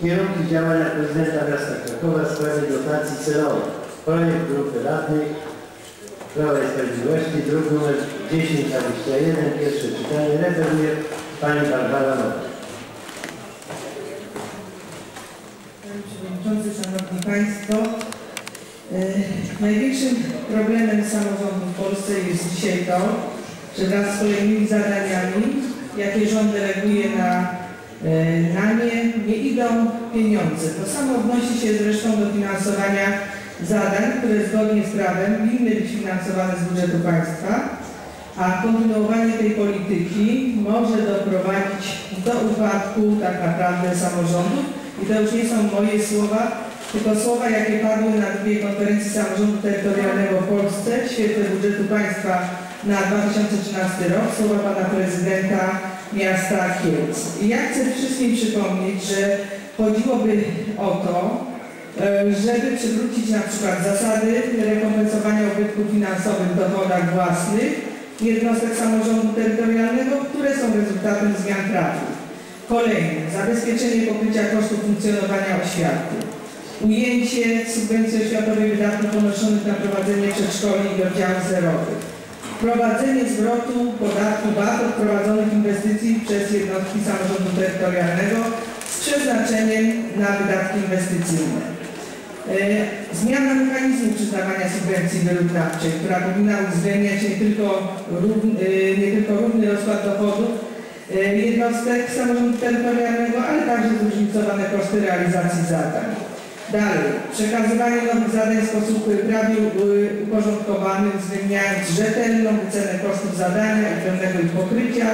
Kierunki działania prezydenta miasta Krakowa w sprawie dotacji celowych. Projekt grupy radnych Prawa i Sprawiedliwości, druk nr 1021, pierwsze czytanie, referuje pani Barbara Nowak. Panie Przewodniczący, Szanowni Państwo, e, największym problemem samorządu w Polsce jest dzisiaj to, że wraz z kolejnymi zadaniami, jakie rząd deleguje na, na nie, nie idą pieniądze. To samo odnosi się zresztą do finansowania zadań, które zgodnie z prawem winny być finansowane z budżetu państwa, a kontynuowanie tej polityki może doprowadzić do upadku tak naprawdę samorządów. I to już nie są moje słowa, tylko słowa, jakie padły na drugiej konferencji samorządu terytorialnego w Polsce w świetle budżetu państwa na 2013 rok, słowa pana prezydenta miasta Kielc. Ja chcę wszystkim przypomnieć, że chodziłoby o to, e, żeby przywrócić na przykład zasady rekompensowania ubytków finansowych w dochodach własnych jednostek samorządu terytorialnego, które są rezultatem zmian prawnych. Kolejne, zabezpieczenie pokrycia kosztów funkcjonowania oświaty. Ujęcie subwencji oświatowej wydatków ponoszonych na prowadzenie przedszkoli i oddziałów zerowych. Wprowadzenie zwrotu podatku VAT od prowadzonych inwestycji przez jednostki samorządu terytorialnego z przeznaczeniem na wydatki inwestycyjne. E, Zmiana mechanizmu przyznawania subwencji wyrównawczej, która powinna uwzględniać nie tylko, równy, e, nie tylko równy rozkład dochodów e, jednostek samorządu terytorialnego, ale także zróżnicowane koszty realizacji zadań. Dalej, przekazywanie nowych zadań w sposób prawie e, uporządkowany, uwzględniając rzetelną wycenę kosztów zadania i pełnego ich pokrycia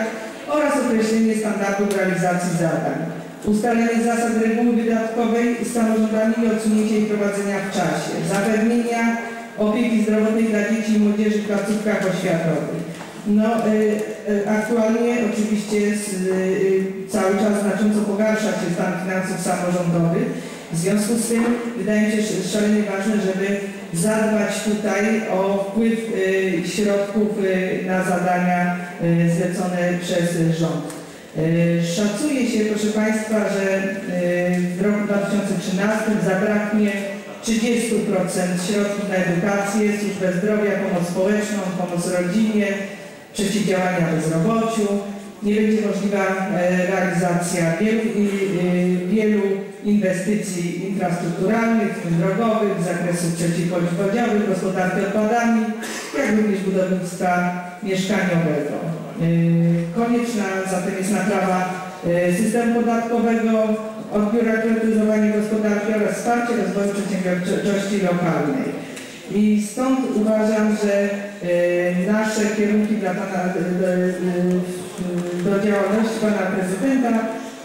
oraz określenie standardów realizacji zadań. Ustalenie zasad reguły wydatkowej z samorządami i odsunięcie ich prowadzenia w czasie. Zapewnienia opieki zdrowotnej dla dzieci i młodzieży w placówkach oświatowych. No, y, y, aktualnie oczywiście z, y, cały czas znacząco pogarsza się stan finansów samorządowych. W związku z tym wydaje mi się sz- szalenie ważne, żeby zadbać tutaj o wpływ y, środków y, na zadania y, zlecone przez rząd. Szacuje się, proszę Państwa, że w roku 2013 zabraknie 30% środków na edukację, służbę zdrowia, pomoc społeczną, pomoc rodzinie, przeciwdziałania bezrobociu. Nie będzie możliwa e, realizacja wielu, wielu inwestycji infrastrukturalnych, w tym drogowych, z zakresu przeciwpowodziowych, gospodarki odpadami, jak również budownictwa mieszkaniowego. Y, Konieczna zatem jest naprawa y, systemu podatkowego, odbiurokratyzowanie gospodarki oraz wsparcie rozwoju przedsiębiorczości lokalnej. I stąd uważam, że y, nasze kierunki dla pana, do działalności pana prezydenta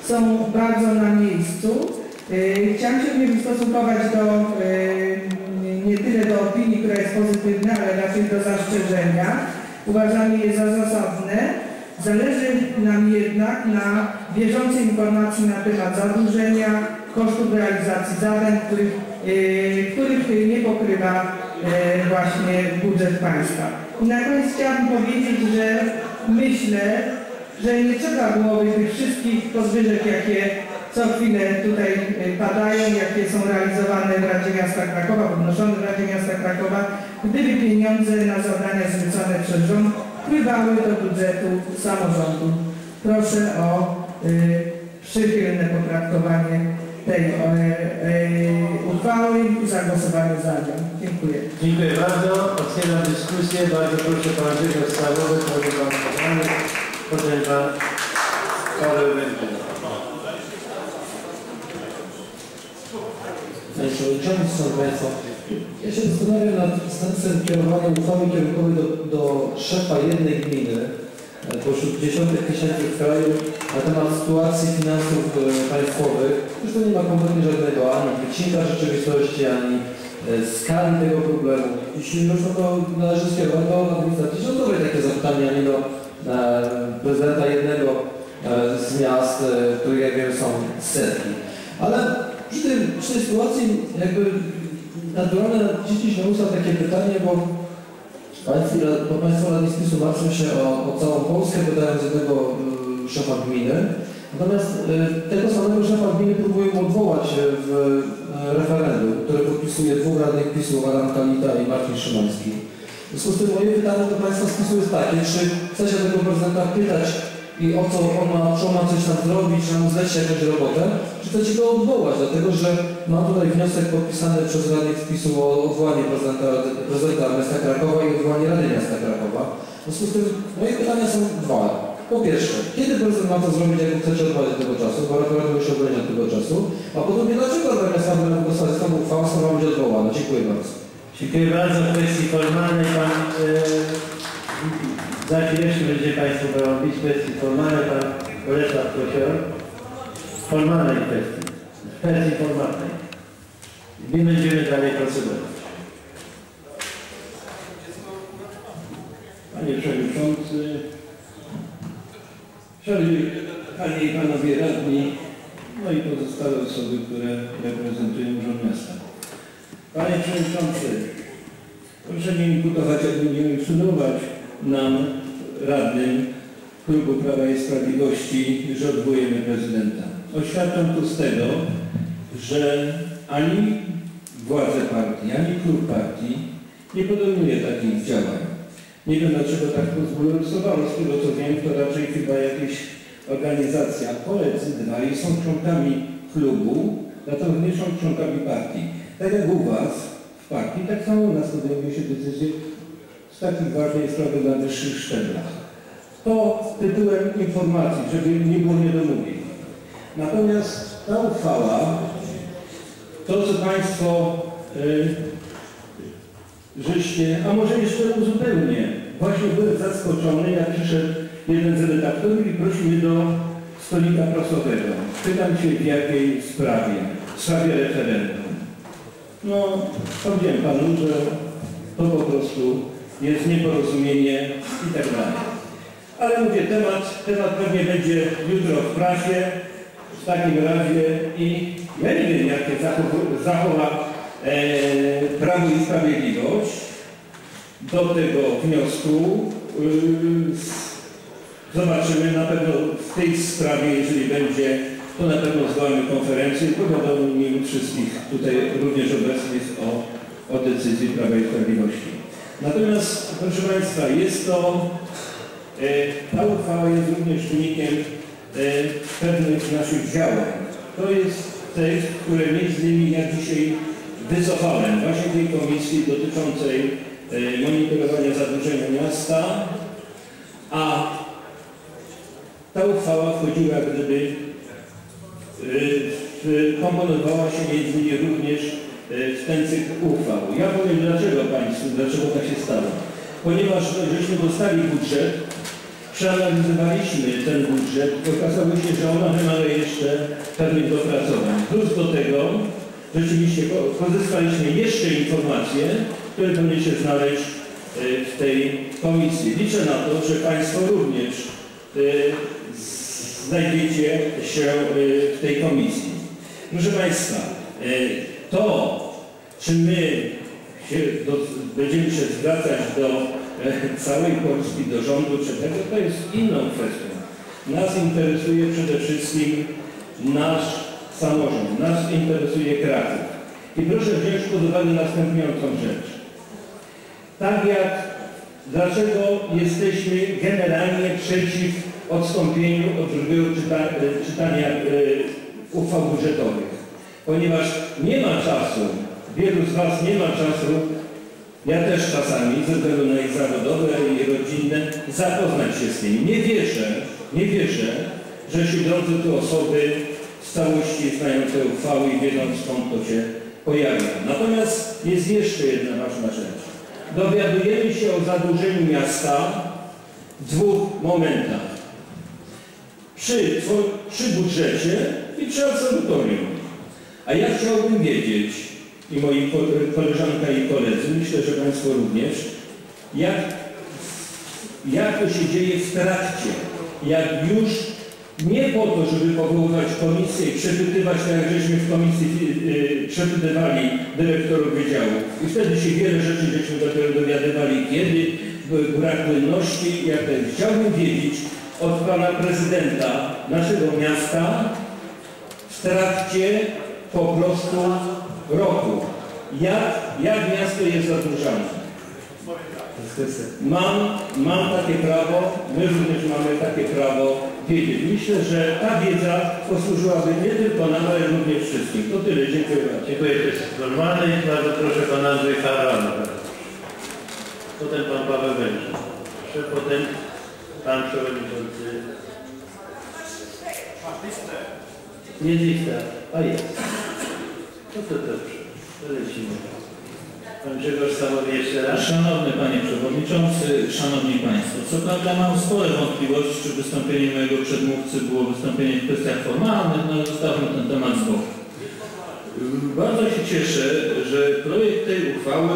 są bardzo na miejscu. Y, Chciałam się również ustosunkować do, y, nie tyle do opinii, która jest pozytywna, ale raczej do zastrzeżenia. Uważamy je za zasadne. Zależy nam jednak na bieżącej informacji na temat zadłużenia, kosztów realizacji zadań, których, yy, których nie pokrywa właśnie budżet państwa. I na koniec chciałabym powiedzieć, że myślę, że nie trzeba byłoby tych wszystkich podwyżek, jakie co chwilę tutaj y, padają, jakie są realizowane w Radzie Miasta Krakowa, podnoszone w Radzie Miasta Krakowa, gdyby pieniądze na zadania zlecone przez rząd wpływały do budżetu samorządu. Proszę o y, przychylne potraktowanie tej y, y, uchwały i zagłosowanie za nią. Dziękuję. Dziękuję bardzo. Otwieram dyskusję. Bardzo proszę pan Grzegorz Stawowy, potem pan Kochany, potem pan Paweł Węgiel. Panie Przewodniczący, Szanowni Państwo, ja się zastanawiam nad sensem kierowania uchwały kierunkowej do, do szefa jednej gminy e, pośród dziesiątek tysięcy w kraju na temat sytuacji finansów e, państwowych. Zresztą nie ma kompletnie żadnego ani wycinka rzeczywistości, ani e, skali tego problemu. Jeśli już no to należy skierować do administracji rządowej takie zapytanie, a nie do prezydenta jednego z miast, których jak wiem są setki. Ale przy, tym, przy tej sytuacji jakby naturalne dziś na usta takie pytanie, bo Państwo, Państwo radni martwią się o, o całą Polskę, dodając jednego y, szefa gminy. Natomiast y, tego samego szefa gminy próbują odwołać w e, referendum, które podpisuje dwóch radnych PiSu, Adam Kalita i Marcin Szymański. W związku z tym moje pytanie do Państwa z jest takie, czy chcecie tego prezydenta pytać i o co on ma, czy on ma coś tam zrobić, czy ma mu zlecić jakąś robotę, czy chcecie go odwołać, dlatego że mam tutaj wniosek podpisany przez radnych z PiSu o odwołanie prezydenta, prezydenta miasta Krakowa i odwołanie Rady Miasta Krakowa. W związku z tym moje pytania są dwa. Po pierwsze, kiedy prezydent ma to zrobić, jak chcecie odwołać tego czasu, bo referendum się odbędzie od tego czasu, a po drugie, dlaczego Rada Miasta będzie głosować z tą uchwałą, skoro ma być odwołana? Dziękuję bardzo. Dziękuję bardzo. W kwestii formalnej Pan yy, za chwileczkę będzie Państwu robić. Kwestii formalnej Pan Bolesław Kosior. Formalnej kwestii. Kwestii formalnej. I będziemy dalej procedować. Panie Przewodniczący, Szanowni Panie i Panowie Radni, no i pozostałe osoby, które reprezentują Urząd Miasta. Panie Przewodniczący, proszę nie imputować, jakby nie insynuować nam, radnym Klubu Prawa i Sprawiedliwości, że odwołujemy prezydenta. Oświadczam tu z tego, że ani władze partii, ani klub partii nie podejmuje takich działań. Nie wiem dlaczego tak to zbularyzowało, z tego co wiem, to raczej chyba jakaś organizacja. Koledzy dwaj są członkami klubu, natomiast nie są członkami partii. Tak jak u Was w partii, tak samo u nas podejmuje się decyzje takich ważnych spraw na wyższych szczeblach. To tytułem informacji, żeby nie było niedomówień. Natomiast ta uchwała, to co Państwo y, żeście, a może jeszcze uzupełnię. Właśnie byłem zaskoczony, jak przyszedł jeden z redaktorów i prosił mnie do stolika prasowego. Pytam się w jakiej sprawie? W sprawie referendum. No, powiedziałem panu, że to po prostu jest nieporozumienie i tak dalej. Ale mówię, temat, temat pewnie będzie jutro w prasie, w takim razie i ja nie wiem, jakie zachow- zachowa e, Prawo i Sprawiedliwość do tego wniosku. S- Zobaczymy na pewno w tej sprawie, jeżeli będzie, to na pewno zwołamy konferencję i powiadomimy wszystkich tutaj również obecnych o, o decyzji Prawa i Sprawiedliwości. Natomiast, proszę Państwa, jest to, e, ta uchwała jest również wynikiem e, pewnych naszych działań. To jest tekst, który między innymi ja dzisiaj wycofałem właśnie tej komisji dotyczącej e, monitorowania zadłużenia miasta, a ta uchwała wchodziła gdyby, komponowała się między innymi również w ten cykl uchwał. Ja powiem dlaczego Państwu, dlaczego tak się stało. Ponieważ no, żeśmy dostali budżet, przeanalizowaliśmy ten budżet, okazało się, że ona wymaga jeszcze pewnych dopracowań. Plus do tego rzeczywiście po- pozyskaliśmy jeszcze informacje, które powinny się znaleźć e, w tej komisji. Liczę na to, że Państwo również e, znajdziecie się e, w tej komisji. Proszę Państwa, e, to, czy my się do, będziemy się zwracać do e, całej Polski, do rządu czy tego, to jest inną kwestią. Nas interesuje przede wszystkim nasz samorząd, nas interesuje Kraków. I proszę wziąć pod uwagę następującą rzecz. Tak jak, dlaczego jesteśmy generalnie przeciw odstąpieniu od drugiego czyta, e, czytania e, uchwał budżetowych? Ponieważ nie ma czasu, wielu z Was nie ma czasu, ja też czasami, ze względu na ich zawodowe i rodzinne, zapoznać się z tym. Nie wierzę, nie wierzę, że siedzące tu osoby w całości znają te uchwały i wiedzą skąd to się pojawia. Natomiast jest jeszcze jedna ważna rzecz. Dowiadujemy się o zadłużeniu miasta w dwóch momentach. Przy, przy budżecie i przy absolutorium. A ja chciałbym wiedzieć, i moi ko- koleżanka i koledzy, myślę, że Państwo również, jak, jak to się dzieje w trakcie, jak już nie po to, żeby powoływać komisję i przepytywać, tak jak żeśmy w komisji yy, przepytywali dyrektorów wydziałów. I wtedy się wiele rzeczy żeśmy dopiero dowiadywali, kiedy brak płynności, jak jest. Chciałbym wiedzieć od Pana Prezydenta naszego miasta w trakcie po prostu roku. Jak, jak miasto jest zadłużane? Mam, mam takie prawo, my również mamy takie prawo wiedzieć. Myślę, że ta wiedza posłużyłaby nie tylko nam, ale również wszystkim. To tyle, dziękuję bardzo. Dziękuję. To jest normalny. Bardzo proszę pan Andrzej Harana. Potem pan Paweł. Proszę, potem pan przewodniczący. Nie lista. A jest. No to dobrze. To lecimy. Pan Grzegorz Samowy jeszcze raz. Szanowny Panie Przewodniczący, Szanowni Państwo, co prawda mam spore wątpliwości, czy wystąpienie mojego przedmówcy było wystąpienie w kwestiach formalnych, no zostawmy ten temat z boku. Bardzo się cieszę, że projekt tej uchwały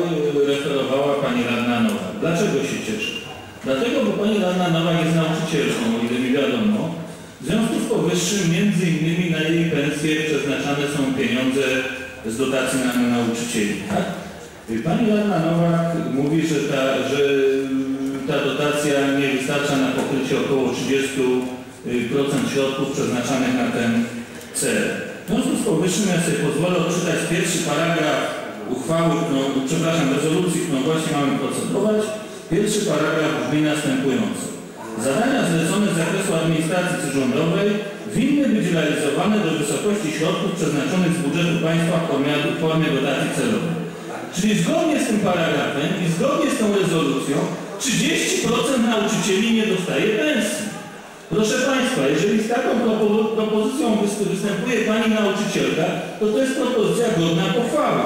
referowała Pani Radna Nowa. Dlaczego się cieszę? Dlatego, bo Pani Radna Nowa jest nauczycielką, o ile mi wiadomo. W związku z powyższym, między innymi na jej pensję przeznaczane są pieniądze z dotacji na nauczycieli. Tak? Pani Radna Nowak mówi, że ta, że ta dotacja nie wystarcza na pokrycie około 30% środków przeznaczanych na ten cel. W związku z powyższym ja sobie pozwolę odczytać pierwszy paragraf uchwały, którą, przepraszam, rezolucji, którą właśnie mamy procedować. Pierwszy paragraf brzmi następująco. Zadania zlecone z zakresu administracji rządowej winny być realizowane do wysokości środków przeznaczonych z budżetu państwa w formie, w formie dotacji celowej. Czyli zgodnie z tym paragrafem i zgodnie z tą rezolucją 30% nauczycieli nie dostaje pensji. Proszę Państwa, jeżeli z taką propo- propozycją wys- występuje Pani nauczycielka, to to jest propozycja godna pochwały.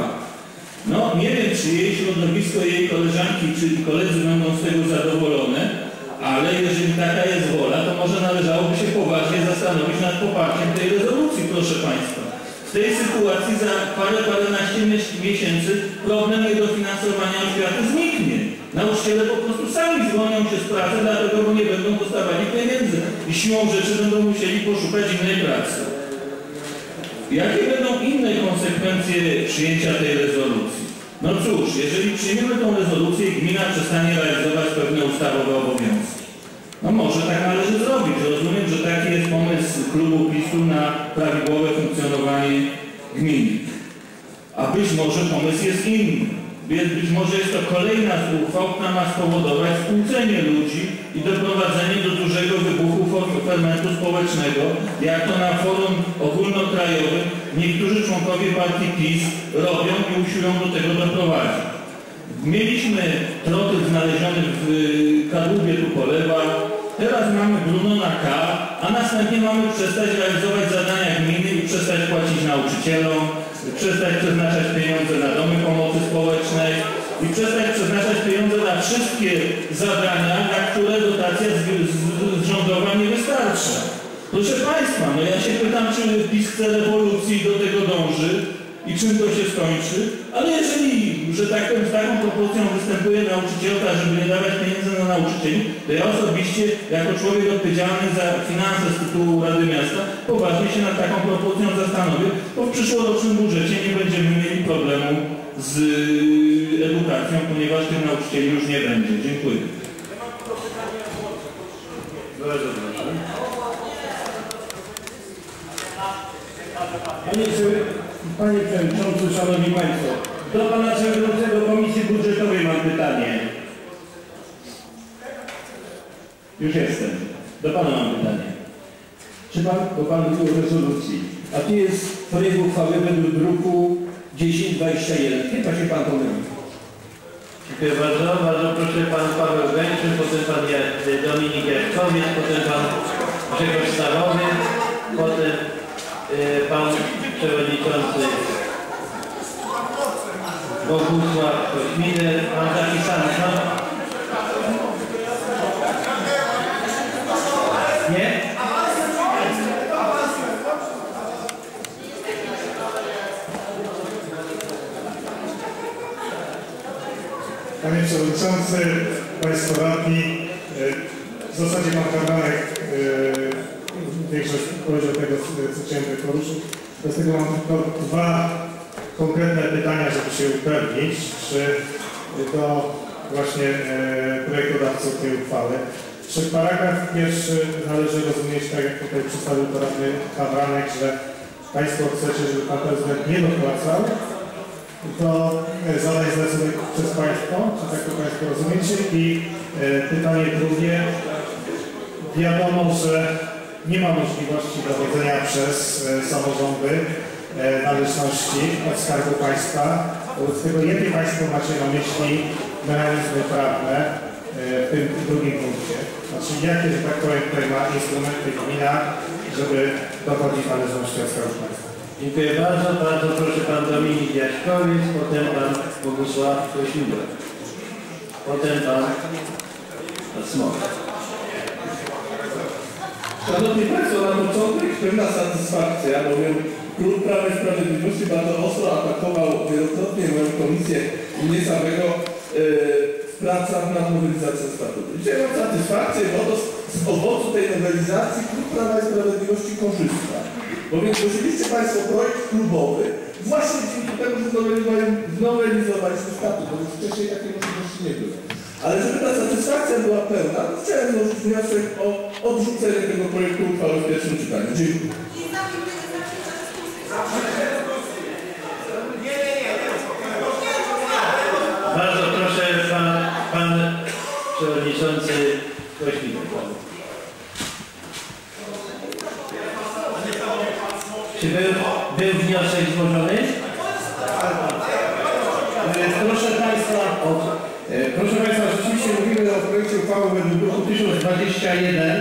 No, nie wiem, czy jej środowisko, jej koleżanki, czy koledzy będą z tego zadowolone, ale jeżeli taka jest wola, to może należałoby się poważnie zastanowić nad poparciem tej rezolucji, proszę Państwa. W tej sytuacji za parę, paręnaście mie- miesięcy problem niedofinansowania oświaty zniknie. Nauczyciele po prostu sami zwolnią się z pracy, dlatego bo nie będą dostawali pieniędzy i siłą rzeczy będą musieli poszukać innej pracy. Jakie będą inne konsekwencje przyjęcia tej rezolucji? No cóż, jeżeli przyjmiemy tą rezolucję, gmina przestanie realizować pewne ustawowe obowiązki. No może tak należy zrobić. Rozumiem, że taki jest pomysł klubu PiSu na prawidłowe funkcjonowanie gminy. A być może pomysł jest inny. Więc być może jest to kolejna z uchwał, która ma spowodować skłócenie ludzi i doprowadzenie do dużego wybuchu fermentu społecznego, jak to na forum ogólnokrajowym niektórzy członkowie partii PiS robią i usiłują do tego doprowadzić. Mieliśmy troty znalezione w y, kadłubie tu po lewa, teraz mamy Bruno na K, a następnie mamy przestać realizować zadania gminy i przestać płacić nauczycielom, przestać przeznaczać pieniądze na domy pomocy społecznej i przestać przeznaczać pieniądze na wszystkie zadania, na które dotacja z, z, z rządowa nie wystarcza. Proszę Państwa, no ja się pytam, czy PiS chce rewolucji do tego dąży i czym to się skończy, ale jeżeli, że tak powiem, z taką propozycją występuje nauczycielka, żeby nie dawać pieniędzy na nauczycieli, to ja osobiście, jako człowiek odpowiedzialny za finanse z tytułu Rady Miasta, poważnie się nad taką propozycją zastanowię, bo w przyszłorocznym budżecie nie będziemy mieli problemu z y, edukacją, ponieważ tych nauczycieli już nie będzie. Dziękuję. Panie, Panie Przewodniczący, Szanowni Państwo, do Pana Przewodniczącego Komisji Budżetowej mam pytanie. Już jestem. Do Pana mam pytanie. Czy Pan, bo Pan mówił o rezolucji, a tu jest projekt uchwały według druku 1021. Chyba się Pan pomylił. Dziękuję bardzo. Bardzo proszę pan Paweł Węgrzyn, potem pan Dominik Jaśkowiec, potem pan Grzegorz Starowy, potem y, pan przewodniczący Bogusław Kośminer, pan zapisany, no. Nie? Panie Przewodniczący, Państwo Radni, e, w zasadzie Pan Karnanek e, większość powiedział tego, co chciałem poruszyć. Dlatego mam tylko dwa konkretne pytania, żeby się upewnić, czy to właśnie e, projektodawców tej uchwały. Czy paragraf pierwszy należy rozumieć tak, jak tutaj przedstawił to radny Kawranek, że Państwo chcecie, żeby Pan Prezydent nie dopłacał, to e, zadań zleconych przez Państwo, czy tak to Państwo rozumiecie? I e, pytanie drugie. Wiadomo, że nie ma możliwości dochodzenia przez e, samorządy należności od Skarbu Państwa. Wobec tego jakie Państwo macie na myśli mechanizmy prawne w tym drugim punkcie? Znaczy jakie, że tak powiem, tutaj ma instrumenty gmina, żeby dochodzić należności od Skarbu Państwa? Dziękuję bardzo. Bardzo proszę pan Dominik Jaśkowiec, potem pan Bogusław Kośniuk. Potem pan Smok. Szanowni Państwo, na początek pewna satysfakcja, bowiem Klub Prawa i Sprawiedliwości bardzo ostro atakował wielokrotnie moją komisję mnie samego e, w pracach nad nowelizacją statutu. Dzisiaj mam satysfakcję, bo z owocu tej nowelizacji Klub Prawa i Sprawiedliwości korzysta. Bowiem zgłosiliście Państwo projekt klubowy właśnie dzięki temu, że znowelizowali- znowelizowaliśmy statut, bo już wcześniej takiej możliwości nie było. Ale żeby ta satysfakcja była pełna, to chciałem złożyć wniosek o odrzucenie tego projektu uchwały w pierwszym czytaniu. Dziękuję. Bardzo proszę pan, pan przewodniczący Kośniuk. Czy był, był wniosek złożony? Proszę Państwa, e, proszę Państwa, rzeczywiście mówimy o projekcie uchwały według druku 1021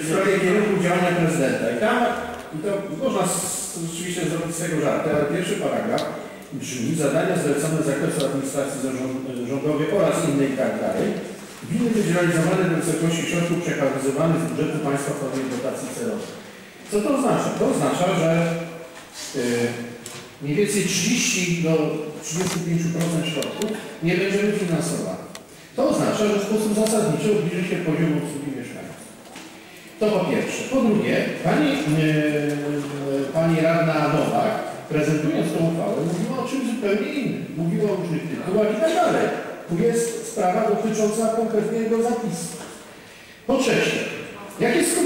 w sprawie kierunku działania prezydenta. I tam, i to można rzeczywiście zrobić z tego żarty, ale pierwszy paragraf brzmi zadania zlecone z zakresu administracji rządowej oraz innej tak dalej winny być realizowane do wysokości środków przekazywanych z budżetu państwa w formie dotacji celowej. Co to oznacza? To oznacza, że mniej więcej 30 do 35% środków nie będziemy finansować. To oznacza, że w sposób zasadniczy obniży się poziom obsługi mieszkańców. To po pierwsze. Po drugie, pani, yy, pani radna Nowak, prezentując tą uchwałę, mówiła o czymś zupełnie innym. Mówiła o różnych tytułach i tak dalej. Tu jest sprawa dotycząca konkretnego zapisu. Po trzecie,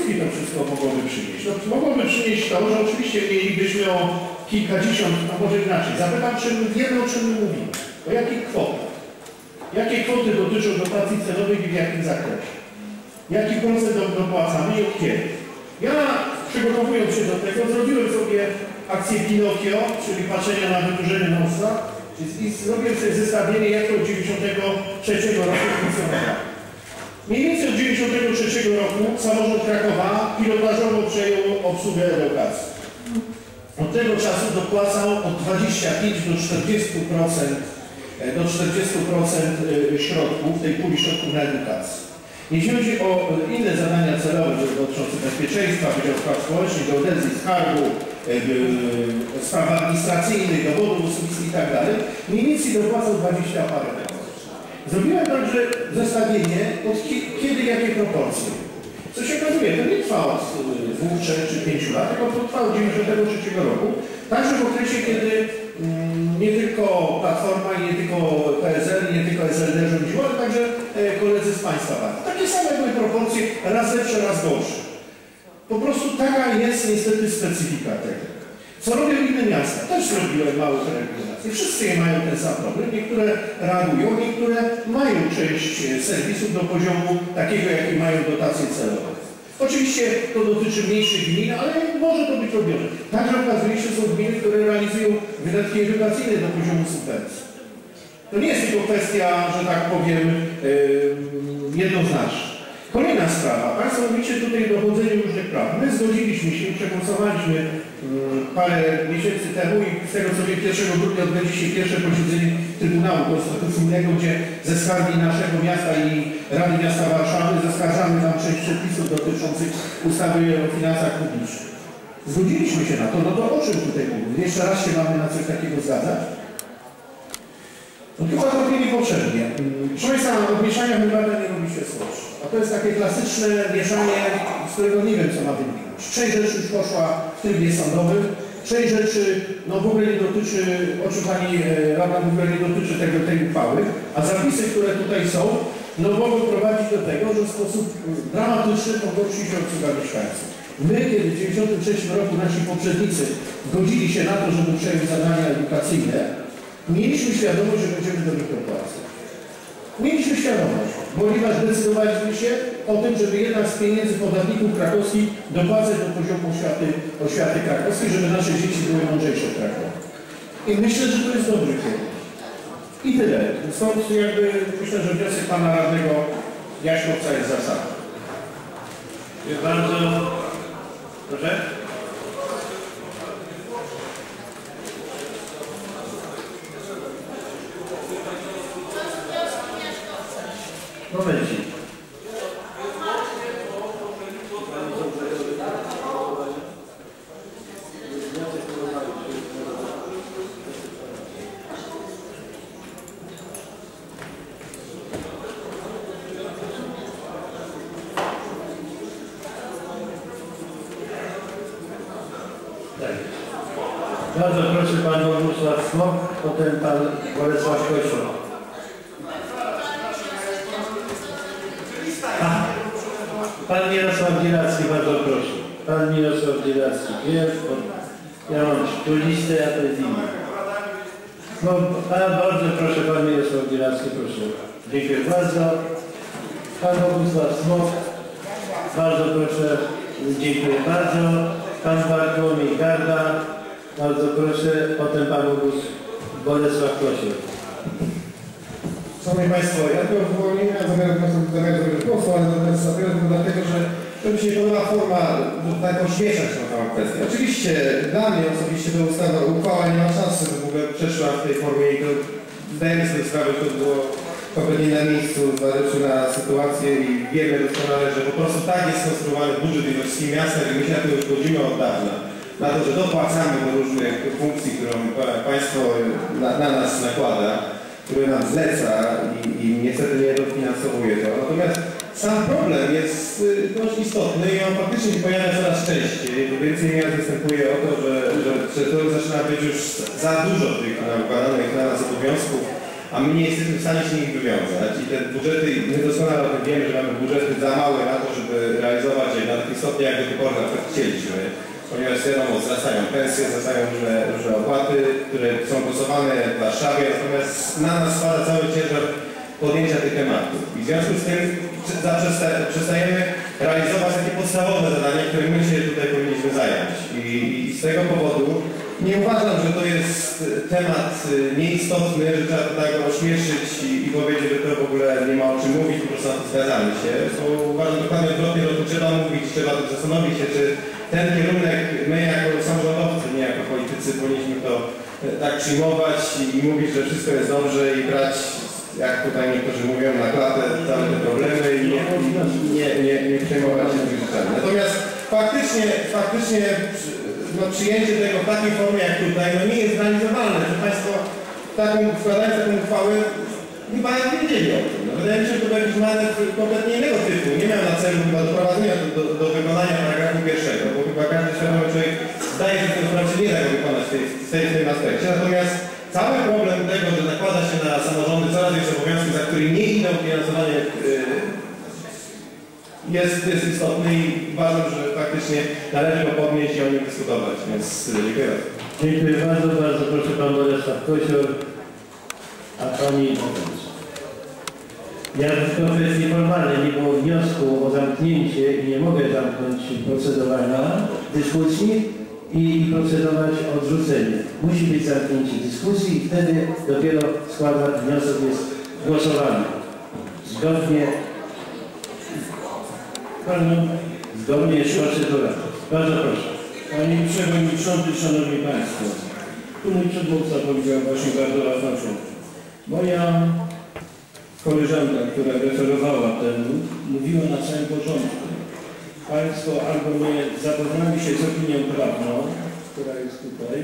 skutki to wszystko mogłoby przynieść? No, mogłoby przynieść to, że oczywiście mielibyśmy o kilkadziesiąt, a może inaczej. Zapytam, czy my wiemy, o czym my mówimy. O jakich kwotach? Jakie kwoty dotyczą dotacji celowych i w jakim zakresie? Jaki procent do- dopłacamy i od kiedy? Ja przygotowując się do tego, zrobiłem sobie akcję Pinokio, czyli patrzenia na wydłużenie nosa i, zrobiłem sobie zestawienie, jak od 93 roku funkcjonowało. Mniej więcej od 93 roku samorząd Krakowa pilotażowo przejął obsługę edukacji. Od tego czasu dopłacał od 25 do 40% e, do 40% e, środków, tej puli środków na edukację. Jeśli chodzi o e, inne zadania celowe dotyczące bezpieczeństwa, Wydział Spraw Społecznych, geodezji, skarbu, spraw administracyjnych, dowodów osobistych i tak mniej więcej dopłacał 20 parę. Zrobiłem także zestawienie od ki- kiedy jakie proporcje. Co się okazuje, to nie trwa od dwóch, trzech czy pięciu lat, tylko to trwa od 93 roku. Także w okresie, kiedy mm, nie tylko Platforma, nie tylko PSL, nie tylko SLD rządziło, ale także e, koledzy z państwa partii. Takie same były proporcje, raz lepsze, raz gorsze. Po prostu taka jest niestety specyfika tego. Co robią inne miasta? Też zrobiłem małe regulacje. Wszyscy je mają ten sam problem. Niektóre reagują, niektóre mają część e, serwisów do poziomu takiego, jaki mają dotacje celowe. Oczywiście to dotyczy mniejszych gmin, ale może to być robione. Także okazuje są gminy, które realizują wydatki edukacyjne do poziomu subwencji. To nie jest tylko kwestia, że tak powiem, yy, jednoznaczna. Kolejna sprawa. Państwo mówicie tutaj o dochodzeniu różnych praw. My zgodziliśmy się, przegłosowaliśmy parę miesięcy temu i z tego co wiem 1 grudnia odbędzie się pierwsze posiedzenie Trybunału Konstytucyjnego, gdzie ze skargi naszego miasta i Rady Miasta Warszawy zaskarżamy nam część przepisów dotyczących ustawy o finansach publicznych. Zgodziliśmy się na to, no to o czym tutaj mówimy? Jeszcze raz się mamy na coś takiego zgadzać? No chyba trochę niepotrzebnie. Mm, Proszę Państwa, od mieszania nie robi się słodsze. A to jest takie klasyczne mieszanie, z którego nie wiem, co ma wyniknąć. Część rzeczy już poszła w trybie sądowym, część rzeczy no w ogóle nie dotyczy, o czym Pani e, Rada ogóle nie dotyczy tego, tej uchwały, a zapisy, które tutaj są, no mogą prowadzić do tego, że w sposób dramatyczny pogorszy się obsługa mieszkańców. My, kiedy w 1996 roku nasi poprzednicy godzili się na to, żeby przejąć zadania edukacyjne, mieliśmy świadomość, że będziemy do nich dopłacać. Mieliśmy świadomość, ponieważ decydowaliśmy się o tym, żeby jednak z pieniędzy podatników krakowskich dopłacać do poziomu oświaty, oświaty krakowskiej, żeby nasze dzieci były mądrzejsze w Krakowie. I myślę, że to jest dobry kierunek. I tyle. Stąd jakby myślę, że wniosek pana radnego Jaśkowca jest zasadny. Dziękuję bardzo. Proszę. Momencik. Tak. Bardzo proszę pan Bogusław Smok, potem pan Bolesław Kościół. A, Pan Mirosław Dzieracki, bardzo proszę. Pan Mirosław Dzieracki. Jest, bo ja mam tu listę, a to jest inny. No, a bardzo proszę, pan Mirosław Dzieracki, proszę. Dziękuję bardzo. Pan Bogusław Smok. Bardzo proszę. Dziękuję bardzo. Pan Bartłomiej Garda. Bardzo proszę. Potem pan Bogusław Bolesław Kosiel. Szanowni Państwo, ja tego miałem zamiaru głosu, ale natomiast zabiorę tylko dlatego, że to mi się podoba forma, że tak ośmieszać tą całą kwestię. Oczywiście dla mnie osobiście ta ustawa, uchwała nie ma szansy, żeby w ogóle przeszła w tej formie i to zdajemy sobie sprawę, że to było kompletnie na miejscu, zważywszy na sytuację i wiemy doskonale, że po prostu tak jest skonstruowany budżet jednostki miasta, że my się na to już godzimy od dawna. Na to, że dopłacamy do różnych funkcji, którą pa- państwo na, na nas nakłada który nam zleca i, i niestety nie dofinansowuje to. Natomiast sam problem jest y, dość istotny i on faktycznie się pojawia coraz częściej. Więcej miast występuje o to, że, że, że to zaczyna być już za dużo tych nakładanych na nas obowiązków, a my nie jesteśmy w stanie się nich wywiązać. I te budżety, my doskonale o tym wiemy, że mamy budżety za małe na to, żeby realizować je na takich stopniach, jak do tej pory chcieliśmy ponieważ wiadomo, wzrastają pensje, wzrastają różne, różne opłaty, które są głosowane w Warszawie, natomiast na nas spada cały ciężar podjęcia tych tematów. I w związku z tym przestajemy realizować takie podstawowe zadania, którymi my się tutaj powinniśmy zająć. I, I z tego powodu nie uważam, że to jest temat y, nieistotny, że trzeba to tak ośmieszyć i, i powiedzieć, że to w ogóle nie ma o czym mówić, po prostu na to zgadzamy się. Bo uważam dokładnie odwrotnie, że o tym trzeba mówić, trzeba zastanowić się, czy ten kierunek my jako samorządowcy, nie jako politycy powinniśmy to e, tak przyjmować i, mówić, że wszystko jest dobrze i brać, jak tutaj niektórzy mówią, na klatę całe te problemy i nie, nie, nie, nie przejmować się tymi rzeczami. Natomiast faktycznie, faktycznie no, przyjęcie tego w takiej formie jak tutaj no, nie jest realizowalne. Że Państwo taką, składając taką uchwałę chyba wiedzieli o tym. No, wydaje mi się, że to jakiś manewr kompletnie innego typu. Nie miał na celu chyba doprowadzenia do, do, do wykonania paragrafu pierwszego, bo chyba każdy świadomy człowiek zdaje się tę sprawę nie da go wykonać w, tej, w, tej, aspekcie. Natomiast cały problem tego, że nakłada się na samorządy coraz większe obowiązki, za które nie idą finansowanie yy, jest, jest istotny i uważam, że faktycznie należy go podnieść i o nim dyskutować, więc y, dziękuję bardzo. Dziękuję bardzo, bardzo proszę pan Bolesław Kosior, a pani. Ja tylko kwestii formalnej nie było wniosku o zamknięcie i nie mogę zamknąć procedowania, dyskusji i procedować odrzucenie. Musi być zamknięcie dyskusji i wtedy dopiero składa wniosek jest głosowany. Zgodnie, Panu, zgodnie z procedurą. Bardzo proszę. Panie Przewodniczący, Szanowni Państwo, tu mój przedmówca powiedział właśnie bardzo rzecz. Moja koleżanka, która referowała ten, mówiła na samym początku. Państwo albo nie zapoznali się z opinią prawną, która jest tutaj,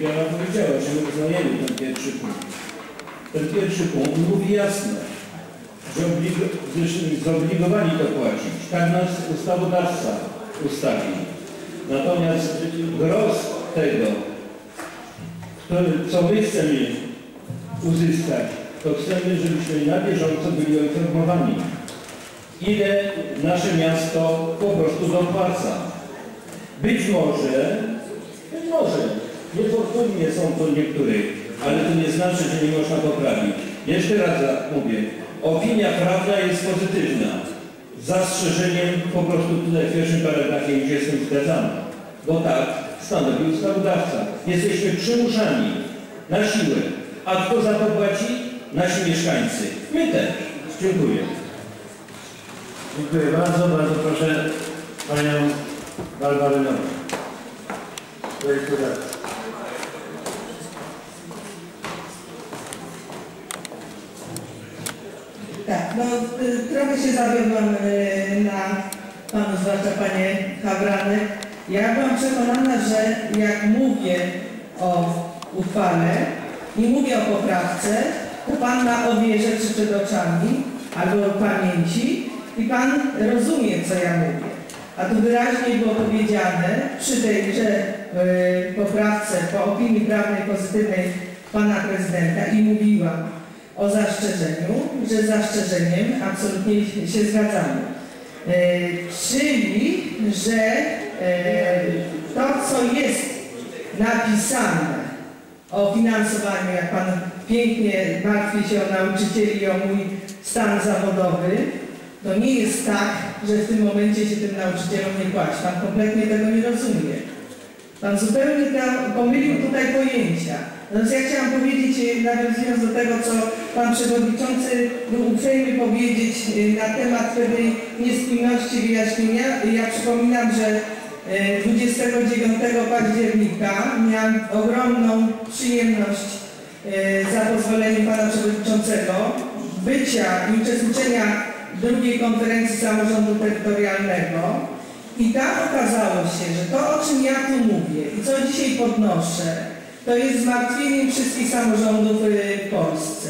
i ona powiedziała, że my uznajemy ten pierwszy punkt. Ten pierwszy punkt mówi jasno, że oblig- zobligowani to płacić. Tak nas ustawodawca ustawił. Natomiast gros tego, co my chcemy uzyskać, to chcemy, żebyśmy na bieżąco byli informowani. ile nasze miasto po prostu dopłaca. Być może, być może, niefortunnie są to niektórych, ale to nie znaczy, że nie można poprawić. Jeszcze raz mówię, opinia prawna jest pozytywna. Z zastrzeżeniem po prostu tutaj w pierwszym paragrafie gdzie jestem zgadzany. Bo tak stanowił ustawodawca. Jesteśmy przymuszani na siłę. A kto za to płaci? Nasi mieszkańcy. My też. Dziękuję. Dziękuję bardzo. Bardzo proszę Panią Barbarę Nową. Projektodawcę. Tak, no y, trochę się zawiodłam y, na panu, zwłaszcza panie Hawranek. Ja byłam przekonana, że jak mówię o uchwale i mówię o poprawce, pan ma obie rzeczy przed oczami albo pamięci i pan rozumie, co ja mówię. A tu wyraźnie było powiedziane przy tejże y, poprawce po opinii prawnej pozytywnej pana prezydenta i mówiłam, o zastrzeżeniu, że zastrzeżeniem absolutnie się zgadzamy. E, czyli, że e, to, co jest napisane o finansowaniu, jak Pan pięknie martwi się o nauczycieli o mój stan zawodowy, to nie jest tak, że w tym momencie się tym nauczycielom nie płaci. Pan kompletnie tego nie rozumie. Pan zupełnie tam pomylił tutaj pojęcia. Natomiast ja chciałam powiedzieć, e, nawiązując do tego, co Pan Przewodniczący był uprzejmy powiedzieć e, na temat pewnej niespójności wyjaśnienia. Ja przypominam, że e, 29 października miałam ogromną przyjemność e, za pozwoleniem Pana Przewodniczącego bycia i uczestniczenia w drugiej konferencji samorządu terytorialnego. I tam okazało się, że to, o czym ja tu mówię i co dzisiaj podnoszę, to jest zmartwienie wszystkich samorządów y, w Polsce.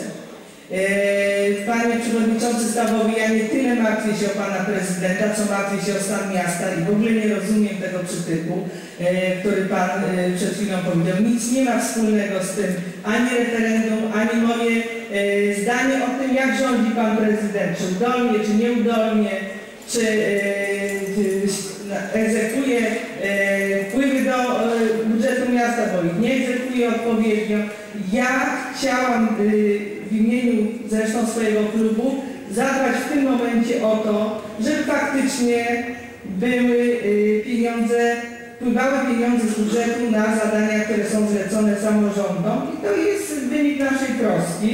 Yy, Panie Przewodniczący Stawowi, ja nie tyle martwię się o Pana Prezydenta, co martwię się o stan miasta i w ogóle nie rozumiem tego przytyku, yy, który Pan yy, przed chwilą powiedział. Nic nie ma wspólnego z tym, ani referendum, ani moje zdanie o tym, jak rządzi Pan Prezydent, czy udolnie, czy nieudolnie, czy egzekwuje wpływy do yy, budżetu miasta, bo ich nie egzekwuje odpowiednio. Ja chciałam imieniu zresztą swojego klubu zadbać w tym momencie o to, żeby faktycznie były yy, pieniądze, wpływały pieniądze z budżetu na zadania, które są zlecone samorządom i to jest wynik naszej troski.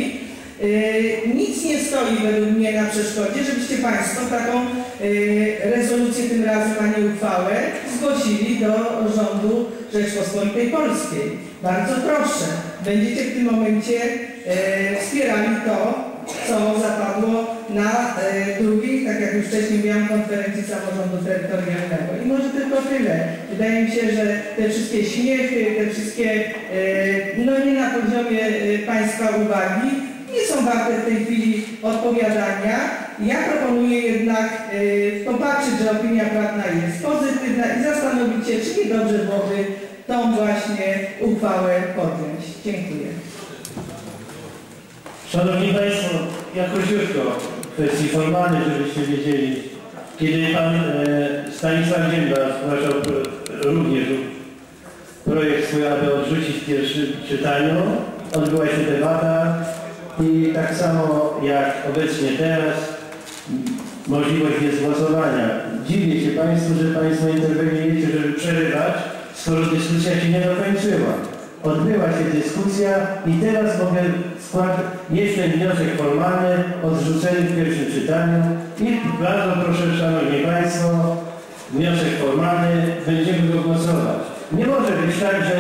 Yy, nic nie stoi według mnie na przeszkodzie, żebyście Państwo taką yy, rezolucję tym razem, a nie uchwałę, zgłosili do rządu Rzeczpospolitej Polskiej. Bardzo proszę, będziecie w tym momencie wspierali to, co zapadło na yy, drugiej, tak jak już wcześniej miałam, konferencji samorządu terytorialnego. I może tylko tyle. Wydaje mi się, że te wszystkie śmiechy, te wszystkie, yy, no nie na poziomie yy, Państwa uwagi, nie są warte w tej chwili odpowiadania. Ja proponuję jednak popatrzeć, że opinia prawna jest pozytywna i zastanowić się, czy nie dobrze byłoby tą właśnie uchwałę podjąć. Dziękuję. Szanowni Państwo, ja króciutko w kwestii formalnej, żebyście wiedzieli. Kiedy Pan e, Stanisław Ziemba zgłaszał również projekt swój, aby odrzucić w pierwszym czytaniu, odbyła się debata i tak samo jak obecnie teraz możliwość jest głosowania. Dziwię się Państwu, że Państwo interweniujecie, żeby przerywać, skoro dyskusja się nie dokończyła. Odbyła się dyskusja i teraz mogę składać jeszcze wniosek formalny odrzucenie w pierwszym czytaniu i bardzo proszę Szanowni Państwo, wniosek formalny, będziemy go głosować. Nie może być tak, że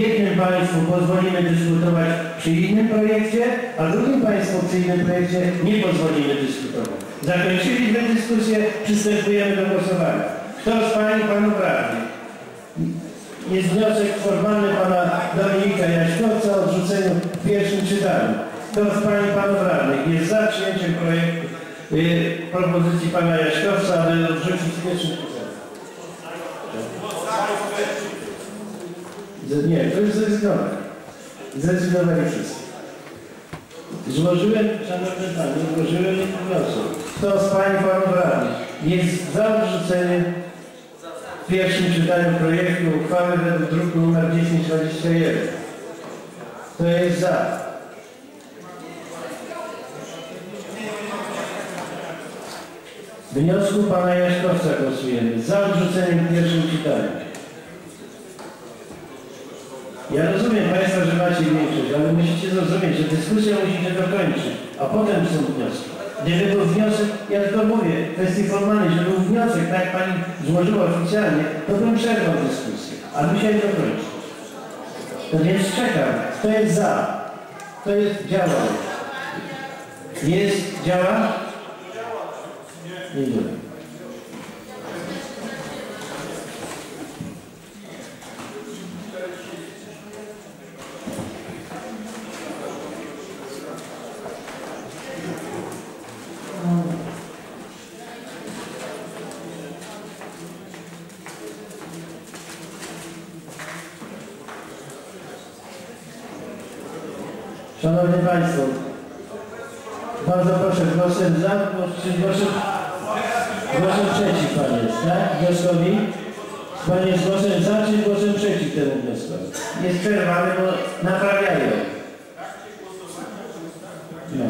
jednym Państwu pozwolimy dyskutować przy innym projekcie, a drugim Państwu przy innym projekcie nie pozwolimy dyskutować. Zakończyliśmy dyskusję, przystępujemy do głosowania. Kto z Pań i Panów radnych jest wniosek formalny pana Dominika Jaśkowca o odrzuceniu w pierwszym czytaniu. Kto z Pań i Panów Radnych jest za przyjęciem projektu y, propozycji pana Jaśkowca, aby odrzucić w pierwszym czytaniu? Nie, to jest zrezygnowanie. Zrezygnowali wszyscy. Złożyłem, szanowny panie, złożyłem wniosek. Kto z pań i panów radnych jest za odrzuceniem w pierwszym czytaniu projektu uchwały według druku nr 1021? Kto jest za? Wniosku pana Jaśkowca głosujemy. Za odrzuceniem w pierwszym czytaniu. Ja rozumiem Państwa, że macie większość, ale musicie zrozumieć, że dyskusja musi się dokończyć, a potem są wnioski. Gdyby był wniosek, ja tylko mówię, kwestii formalnej, żeby był wniosek, tak jak Pani złożyła oficjalnie, to bym przerwał dyskusję, a musiałem dokończyć. To więc czekam. Kto jest za? Kto jest, działa? Jest, działa? Nie działa. Szanowni Państwo, bardzo proszę, głosem za, głos, czy głosem, głosem przeciw Pan jest, tak? Wnioskowi? Pan jest głosem za, czy głosem przeciw temu wnioskowi? Jest przerwany, bo naprawiają. No.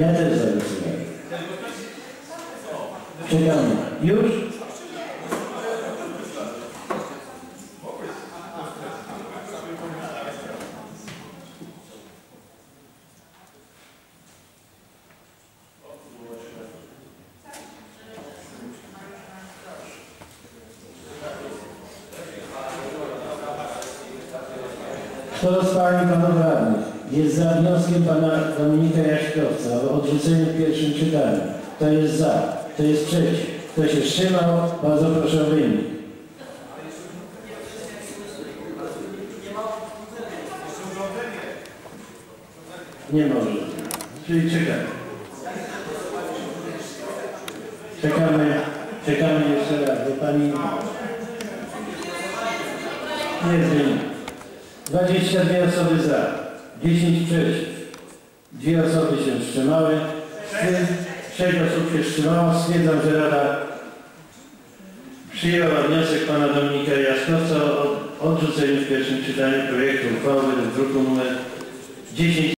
Ja też zagłosowałem. Czekamy. Już? Kto z Pań i Panów Radnych jest za wnioskiem Pana Dominika Jaśkowca o odrzuceniu w pierwszym czytaniu? Kto jest za? Kto jest przeciw? Kto się wstrzymał? Bardzo proszę o wynik. Nie może. Czyli czekamy. Czekamy, czekamy jeszcze raz, bo Pani nie zmieni. 22 osoby za, 10 przeciw, dwie osoby się wstrzymały, 6 osób się wstrzymało. Stwierdzam, że Rada przyjęła wniosek pana Dominika Jaskowca o odrzuceniu w pierwszym czytaniu projektu uchwały w druku nr 10.